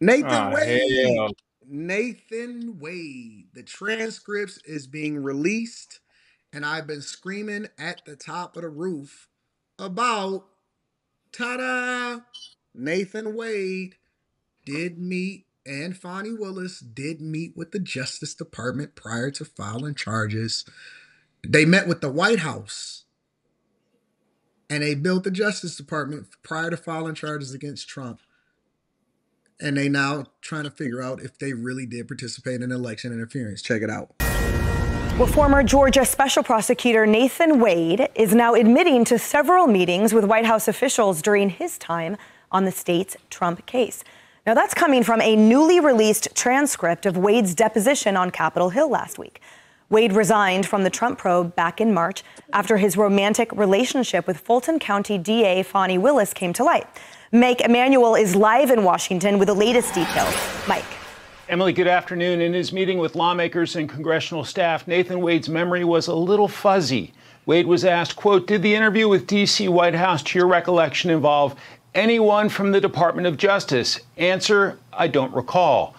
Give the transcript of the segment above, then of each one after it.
Nathan Oh, Wade. hell. Nathan Wade. The transcripts is being released, and I've been screaming at the top of the roof about ta-da! Nathan Wade did meet and Fani Willis did meet with the Justice Department prior to filing charges. They met with the White House and they built the Justice Department prior to filing charges against Trump. And they now trying to figure out if they really did participate in election interference. Check it out. Well, former Georgia special prosecutor Nathan Wade is now admitting to several meetings with White House officials during his time on the state's Trump case. Now, that's coming from a newly released transcript of Wade's deposition on Capitol Hill last week. Wade resigned from the Trump probe back in March after his romantic relationship with Fulton County DA Fani Willis came to light. Mike Emanuel is live in Washington with the latest details. Mike. Emily, good afternoon. In his meeting with lawmakers and congressional staff, Nathan Wade's memory was a little fuzzy. Wade was asked, quote, did the interview with D.C. White House, to your recollection, involve anyone from the Department of Justice? Answer, I don't recall.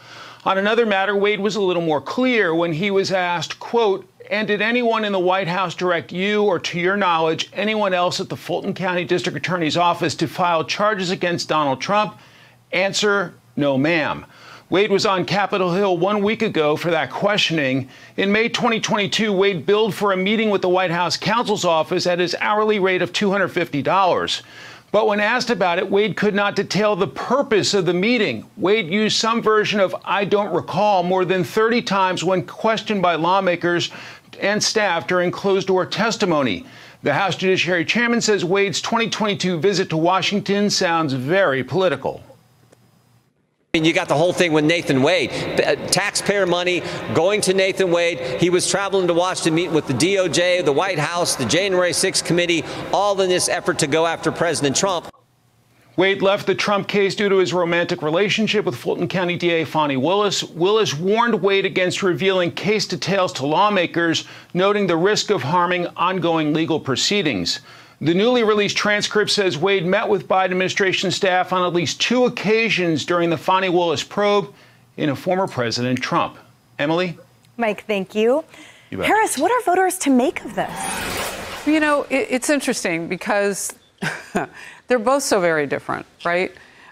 On another matter, Wade was a little more clear when he was asked, quote, and did anyone in the White House direct you or, to your knowledge, anyone else at the Fulton County District Attorney's Office to file charges against Donald Trump? Answer, no, ma'am. Wade was on Capitol Hill one week ago for that questioning. In May 2022, Wade billed for a meeting with the White House counsel's office at his hourly rate of $250. But when asked about it, Wade could not detail the purpose of the meeting. Wade used some version of I don't recall more than 30 times when questioned by lawmakers and staff during closed door testimony. The House Judiciary Chairman says Wade's 2022 visit to Washington sounds very political. I mean, you got the whole thing with Nathan Wade. Uh, Taxpayer money going to Nathan Wade. He was traveling to Washington, meeting with the DOJ, the White House, the January 6th committee, all in this effort to go after President Trump. Wade left the Trump case due to his romantic relationship with Fulton County DA Fani Willis. Willis warned Wade against revealing case details to lawmakers, noting the risk of harming ongoing legal proceedings. The newly released transcript says Wade met with Biden administration staff on at least two occasions during the Fani Willis probe in a former President Trump. Emily? Mike, thank you. You. Harris, what are voters to make of this? You know, it, it's interesting because they're both so very different, right?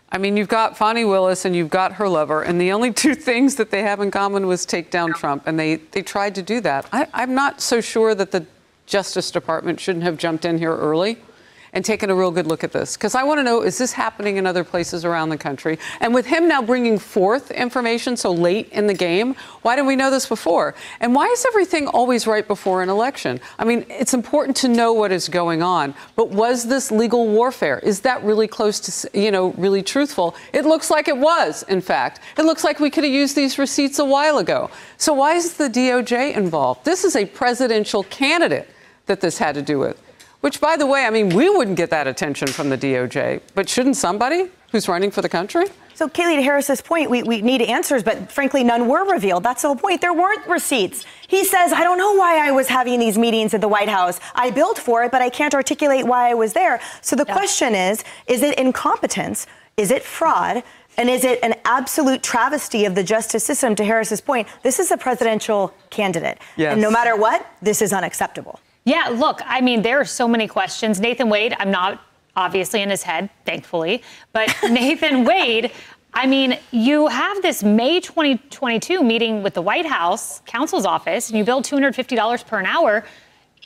I mean, you've got Fani Willis and you've got her lover, and the only two things that they have in common was take down Trump, and they, they tried to do that. I, I'm not so sure that the Justice Department shouldn't have jumped in here early and taken a real good look at this. Because I want to know is this happening in other places around the country? And with him now bringing forth information so late in the game, why didn't we know this before? And why is everything always right before an election? I mean, it's important to know what is going on, but was this legal warfare? Is that really close to, you know, really truthful? It looks like it was, in fact. It looks like we could have used these receipts a while ago. So why is the DOJ involved? This is a presidential candidate that this had to do with. Which, by the way, I mean, we wouldn't get that attention from the DOJ, but shouldn't somebody who's running for the country? So, Kayleigh, to Harris's point, we, we need answers, but frankly, none were revealed. That's the whole point. There weren't receipts. He says, I don't know why I was having these meetings at the White House. I billed for it, but I can't articulate why I was there. So the question is is it incompetence? Is it fraud? And is it an absolute travesty of the justice system? To Harris's point, this is a presidential candidate. Yes. And no matter what, this is unacceptable. Yeah, look, I mean, there are so many questions. Nathan Wade, I'm not obviously in his head, thankfully, but Nathan Wade, I mean, you have this May 2022 meeting with the White House counsel's office, and you bill $250 per an hour.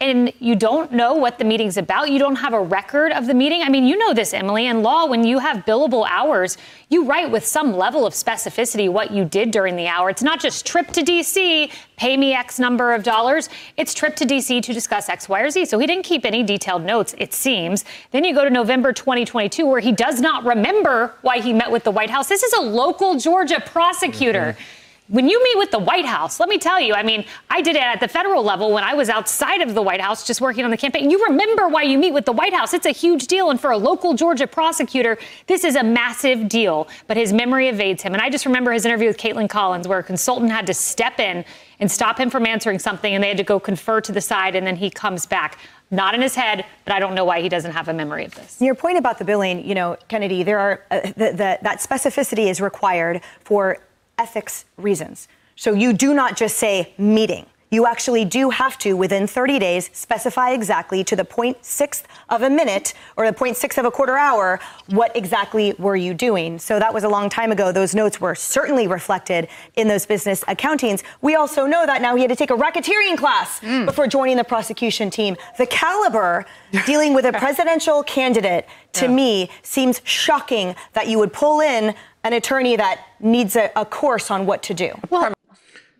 And you don't know what the meeting's about. You don't have a record of the meeting. I mean, you know this, Emily. In law, when you have billable hours, you write with some level of specificity what you did during the hour. It's not just trip to DC, pay me X number of dollars. It's trip to DC to discuss X, Y, or Z. So he didn't keep any detailed notes, it seems. Then you go to November 2022, where he does not remember why he met with the White House. This is a local Georgia prosecutor. Mm-hmm. When you meet with the White House, let me tell you, I mean, I did it at the federal level when I was outside of the White House just working on the campaign. You remember why you meet with the White House. It's a huge deal. And for a local Georgia prosecutor, this is a massive deal. But his memory evades him. And I just remember his interview with Kaitlan Collins, where a consultant had to step in and stop him from answering something, and they had to go confer to the side, and then he comes back. not in his head, but I don't know why he doesn't have a memory of this. Your point about the billing, you know, Kennedy, there are uh, the, the, that specificity is required for ethics reasons. So you do not just say meeting you actually do have to, within 30 days, specify exactly to the 0.6th of a minute or the 0.6 of a quarter hour what exactly were you doing. So that was a long time ago. Those notes were certainly reflected in those business accountings. We also know that now he had to take a racketeering class mm. before joining the prosecution team. The caliber dealing with a presidential candidate to yeah. me seems shocking that you would pull in an attorney that needs a, a course on what to do. Well,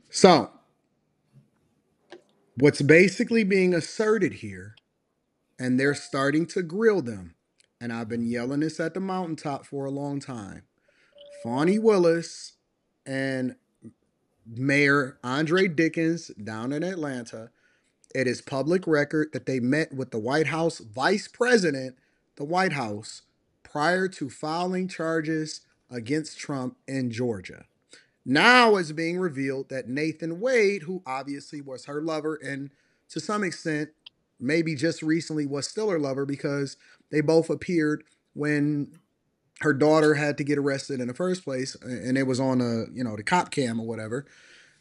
so what's basically being asserted here, and they're starting to grill them, and I've been yelling this at the mountaintop for a long time. Fani Willis and Mayor Andre Dickens down in Atlanta, it is public record that they met with the White House vice president, the White House, prior to filing charges against Trump in Georgia. Now it's being revealed that Nathan Wade, who obviously was her lover and to some extent maybe just recently was still her lover because they both appeared when her daughter had to get arrested in the first place and it was on a, you know, the cop cam or whatever,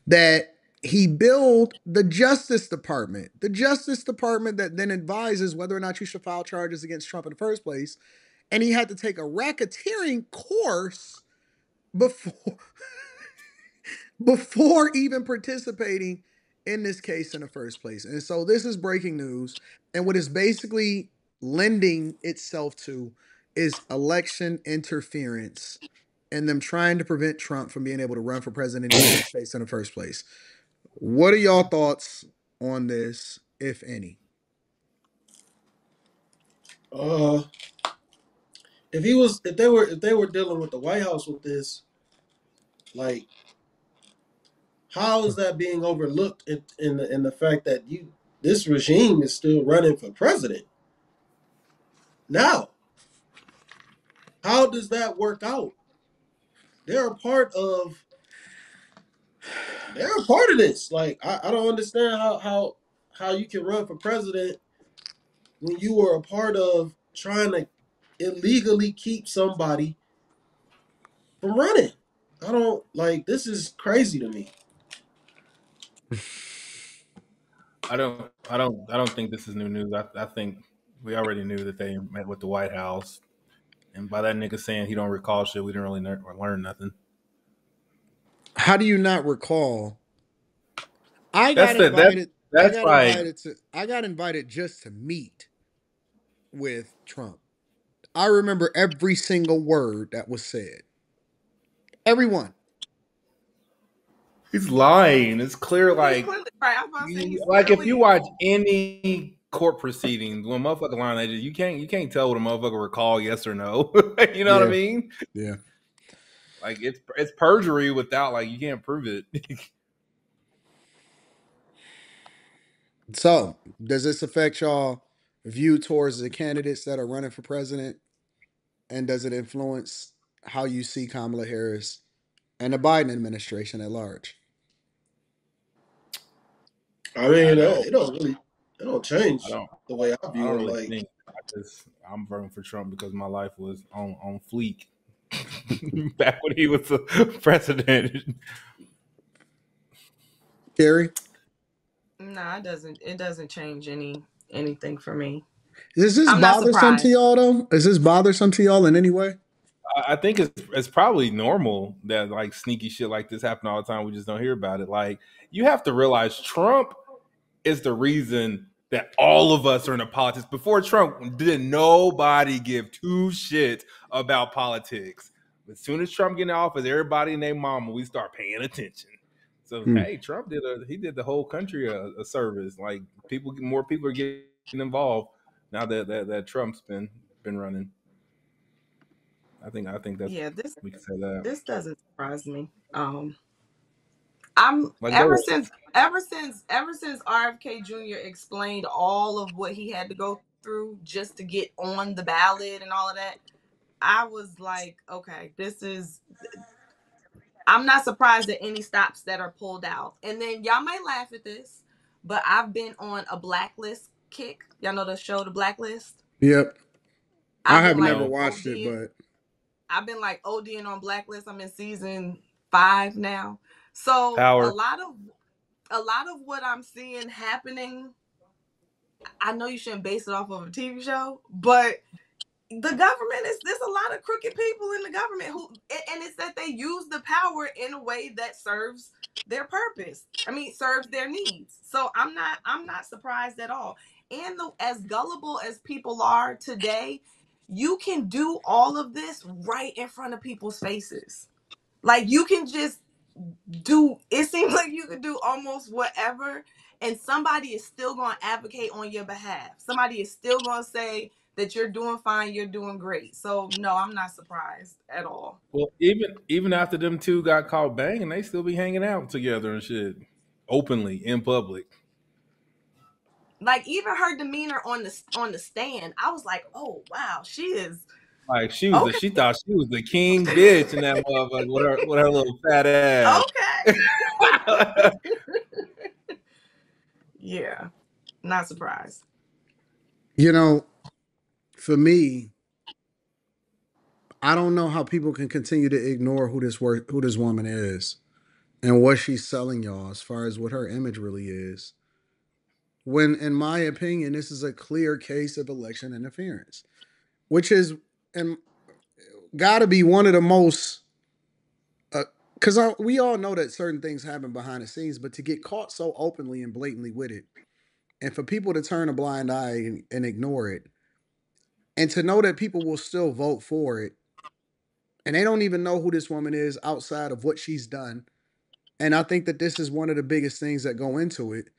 that he billed the Justice Department, the Justice Department that then advises whether or not you should file charges against Trump in the first place. And he had to take a racketeering course before before even participating in this case in the first place. And so this is breaking news. And what is basically lending itself to is election interference and them trying to prevent Trump from being able to run for president in the face in the first place. What are y'all thoughts on this, if any? Uh if he was if they were if they were dealing with the White House with this, like how is that being overlooked in, in the, in the fact that you this regime is still running for president? Now, how does that work out? They're a part of they're a part of this. Like I, I don't understand how how how you can run for president when you were a part of trying to illegally keep somebody from running. I don't like this is crazy to me. I don't, I don't, I don't think this is new news. I, I think we already knew that they met with the White House, and by that nigga saying he don't recall shit, we didn't really learn, learn nothing. How do you not recall? I got That's invited. that's I got like invited to. I got invited just to meet with Trump. I remember every single word that was said. Everyone. He's lying. It's clear, like, right. like if you watch any court proceedings, when motherfucker lying, they just, you can't you can't tell what a motherfucker recall yes or no. you know yeah. what I mean? Yeah. Like it's it's perjury without like you can't prove it. so, does this affect y'all view towards the candidates that are running for president? And does it influence how you see Kamala Harris and the Biden administration at large? I mean, I it don't really, it don't change I don't. the way I view I it. Really like, think. I just, I'm voting for Trump because my life was on on fleek back when he was the president. Carrie, nah, it doesn't. It doesn't change any anything for me. Is this I'm bothersome to y'all though? Is this bothersome to y'all in any way? I think it's it's probably normal that like sneaky shit like this happen all the time. We just don't hear about it. Like you have to realize Trump is the reason that all of us are in politics. Before Trump, did nobody give two shits about politics. As soon as Trump get in office, everybody and their mama, we start paying attention. So hmm. hey, Trump did a he did the whole country a, a, service. Like people, more people are getting involved now that that, that Trump's been been running. I think I think that's yeah. This we can say that. This doesn't surprise me. Um, I'm like ever since ever since ever since RFK Jr. explained all of what he had to go through just to get on the ballot and all of that. I was like, okay, this is. I'm not surprised at any stops that are pulled out. And then y'all might laugh at this, but I've been on a blacklist Kick. Y'all know the show, The Blacklist. Yep. I I've have like never watched it, but I've been like ODing on Blacklist. I'm in season five now. So a lot of a lot of what I'm seeing happening, I know you shouldn't base it off of a TV show, but the government is there's a lot of crooked people in the government who and it's that they use the power in a way that serves their purpose. I mean serves their needs. So I'm not I'm not surprised at all. And the, as gullible as people are today, you can do all of this right in front of people's faces. Like you can just do it seems like you could do almost whatever and somebody is still going to advocate on your behalf. Somebody is still going to say that you're doing fine, you're doing great. So no, I'm not surprised at all. Well, even even after them two got caught banging, they still be hanging out together and shit, openly in public. Like even her demeanor on the on the stand, I was like, "Oh, wow, she is Like she was, the, she thought she was the king bitch in that motherfucker with her with her little fat ass. Okay. yeah. Not surprised. you know, for me, I don't know how people can continue to ignore who this wor- who this woman is and what she's selling y'all as far as what her image really is. When, in my opinion, this is a clear case of election interference, which is and got to be one of the most uh, because we all know that certain things happen behind the scenes, but to get caught so openly and blatantly with it, and for people to turn a blind eye and, and ignore it, and to know that people will still vote for it, and they don't even know who this woman is outside of what she's done, and I think that this is one of the biggest things that go into it.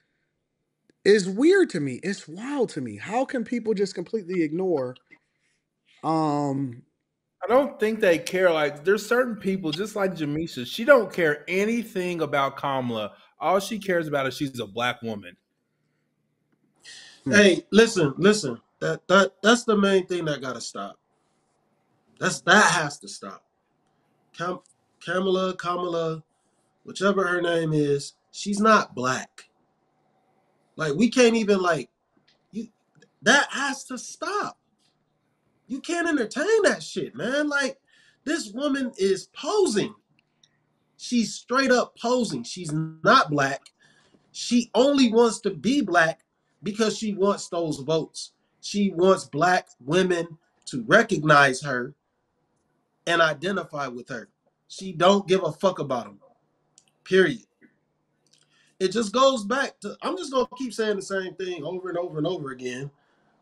Is weird to me. It's wild to me. How can people just completely ignore? Um, I don't think they care. Like there's certain people, just like Jamisha, she don't care anything about Kamala. All she cares about is she's a black woman. Hey, listen, listen. That that that's the main thing that gotta stop. That's that has to stop. Cam, Kamala, Kamala, whichever her name is, she's not black. Like we can't even like you. That has to stop. You can't entertain that shit, man. Like this woman is posing. She's straight up posing. She's not black. She only wants to be black because she wants those votes. She wants black women to recognize her and identify with her. She don't give a fuck about them. Period. It just goes back to I'm just going to keep saying the same thing over and over and over again.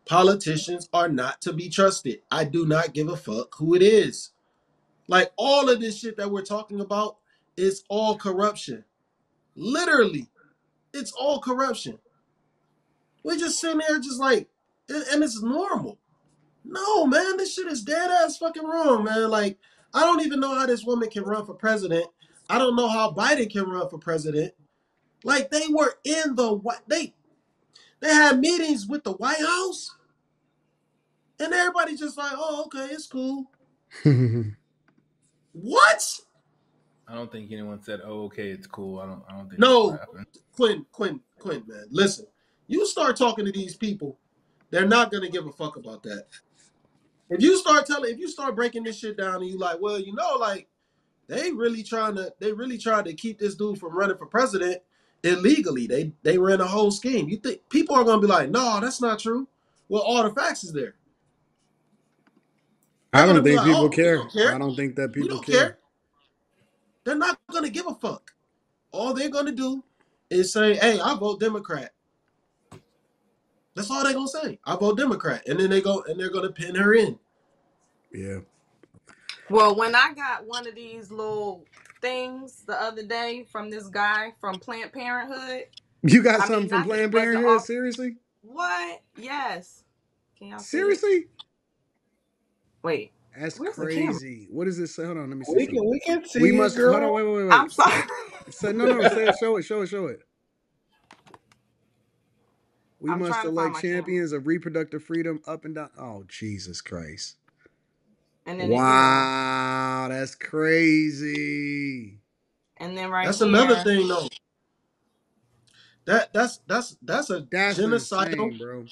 Politicians are not to be trusted. I do not give a fuck who it is. Like all of this shit that we're talking about is all corruption. Literally, it's all corruption. We're just sitting there, just like, and, and it's normal. No, man, this shit is dead ass fucking wrong, man. Like, I don't even know how this woman can run for president. I don't know how Biden can run for president. Like, they were in the what they they had meetings with the White House, and everybody just like, oh, okay, it's cool. What? I don't think anyone said, "Oh, okay, it's cool." I don't. I don't think. No, that's what happened. Quinn, Quinn, Quinn, man. Listen, you start talking to these people, they're not gonna give a fuck about that. If you start telling, if you start breaking this shit down, and you like, well, you know, like they really trying to, they really trying to keep this dude from running for president illegally. They they ran a whole scheme. You think people are gonna be like, no, that's not true. Well, all the facts is there. I They're don't think like, people oh, care. don't care. I don't think that people don't care. care. They're not gonna give a fuck. All they're gonna do is say, "Hey, I vote Democrat." That's all they're gonna say. I vote Democrat, and then they go and they're gonna pin her in. Yeah. Well, when I got one of these little things the other day from this guy from Planned Parenthood, You got I something mean, from not him, Planned but the Parenthood? off. Seriously? What? Yes. Can y'all see it? Seriously? Wait, That's where's the camera? crazy. What does it say? Hold on, let me see We something. can. We can see We it, must hold on, girl. wait, wait, wait, wait. I'm sorry. Say, no, no, say it, show it, show it, show it. We I'm must trying to find elect my camera. champions of reproductive freedom up and down. Oh, Jesus Christ. And then it gives- Wow, that's crazy. and then right That's here. another thing, though. That that's that's that's a That's genocidal. insane, bro.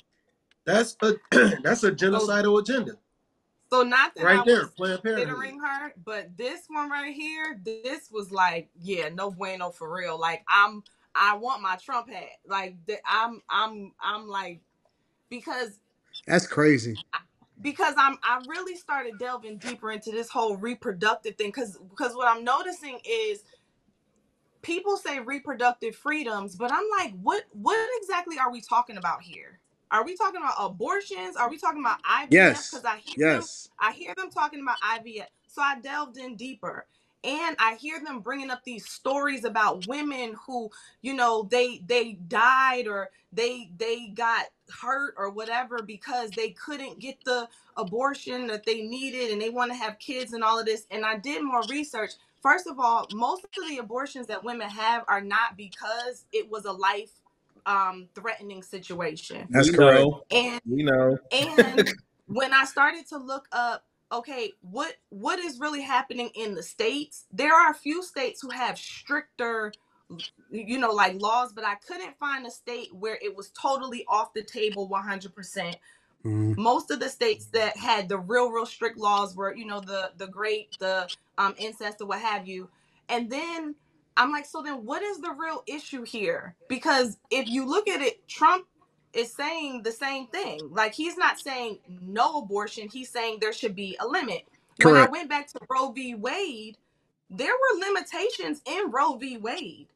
That's a that's a genocidal agenda So not that I right there. was Planned Parenthood. considering her, but this one right here, this was like, yeah, no bueno for real. Like I'm, I want my Trump hat. Like I'm, I'm, I'm like, because That's crazy. Because I'm I really started delving deeper into this whole reproductive thing because because what I'm noticing is people say reproductive freedoms, but I'm like, what what exactly are we talking about here? Are we talking about abortions? Are we talking about IVF? Yes. Because I hear them Yes. I hear them talking about IVF. So I delved in deeper. And I hear them bringing up these stories about women who, you know, they they died or they they got hurt or whatever because they couldn't get the abortion that they needed and they want to have kids and all of this. And I did more research. First of all, most of the abortions that women have are not because it was a life um threatening situation. That's correct. And you know. and when I started to look up, okay, what what is really happening in the states? There are a few states who have stricter, you know, like laws, but I couldn't find a state where it was totally off the table 100%. Mhm. Most of the states that had the real, real strict laws were, you know, the the great, the um, incest or what have you. And then I'm like, so then what is the real issue here? Because if you look at it, Trump is saying the same thing. Like he's not saying no abortion, he's saying there should be a limit. When I went back to Roe v. Wade, there were limitations in Roe v. Wade.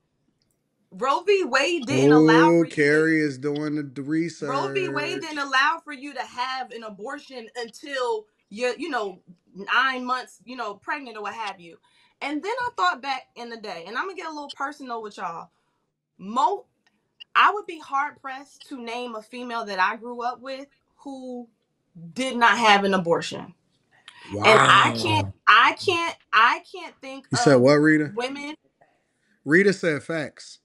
Roe v. Wade didn't allow Oh, for you is doing the, the Roe v. Wade didn't allow for you to have an abortion until you're, you know, nine months, you know, pregnant or what have you. And then I thought back in the day, and I'm gonna get a little personal with y'all. Mo, I would be hard pressed to name a female that I grew up with who did not have an abortion. And I can't, I can't, I can't think You said of what, Rita? women. Rita said facts.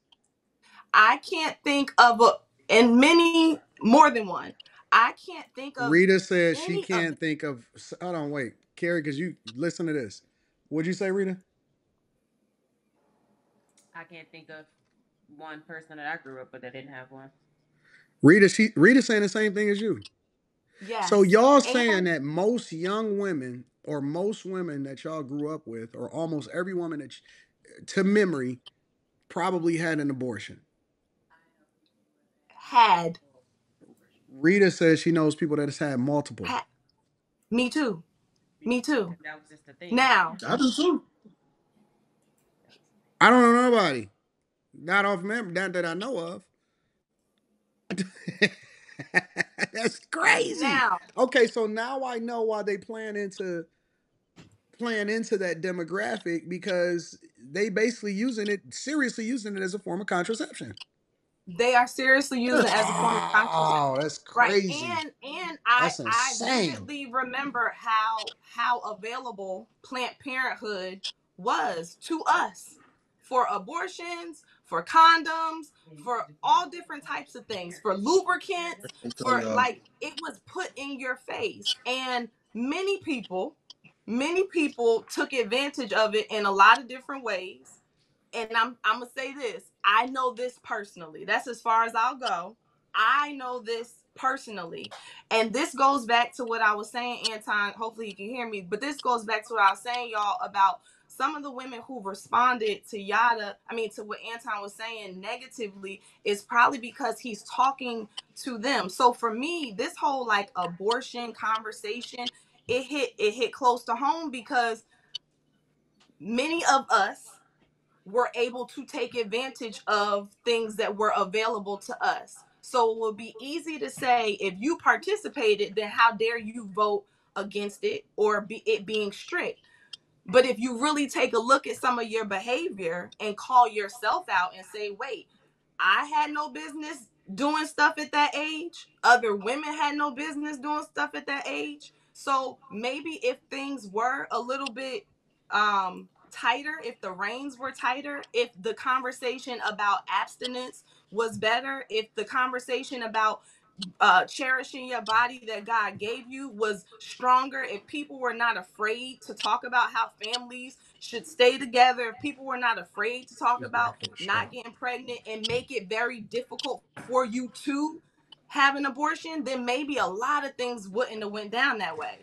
I can't think of a, and many more than one. I can't think of Rita said she can't think of. Hold on, wait, Carrie, because you listen to this. What'd you say, Rita? I can't think of one person that I grew up with that didn't have one. Rita, she Rita saying the same thing as you. yes. So y'all saying And that most young women or most women that y'all grew up with, or almost every woman that, y- to memory, probably had an abortion. had, Rita says she knows people that has had multiple. had me too. Me too. That was just the thing. Now, I do too. I don't know nobody. Not off memory, not that I know of. That's crazy. now, Okay, so now I know why they plan into playing into that demographic because they basically using it seriously using it as a form of contraception. they are seriously using it as a form of contraception. Oh, that's Right. crazy. And and I I vividly remember how how available Planned Parenthood was to us for abortions, for condoms, mm-hmm. for all different types of things, for lubricants, for like it was put in your face. And many people, many people took advantage of it in a lot of different ways. And I'm I'm gonna say this. I know this personally. That's as far as I'll go. I know this personally. And this goes back to what I was saying, Anton. Hopefully you can hear me. But this goes back to what I was saying, y'all, about some of the women who responded to Yada, I mean to what Anton was saying negatively, is probably because he's talking to them. So for me, this whole like abortion conversation, it hit it hit close to home because many of us were able to take advantage of things that were available to us. So it would be easy to say if you participated, then how dare you vote against it or be it being strict. But if you really take a look at some of your behavior and call yourself out and say, wait, I had no business doing stuff at that age. Other women had no business doing stuff at that age. So maybe if things were a little bit um tighter, if the reins were tighter, if the conversation about abstinence was better, if the conversation about uh, cherishing your body that God gave you was stronger, if people were not afraid to talk about how families should stay together, if people were not afraid to talk about not getting pregnant and make it very difficult for you to have an abortion, then maybe a lot of things wouldn't have went down that way.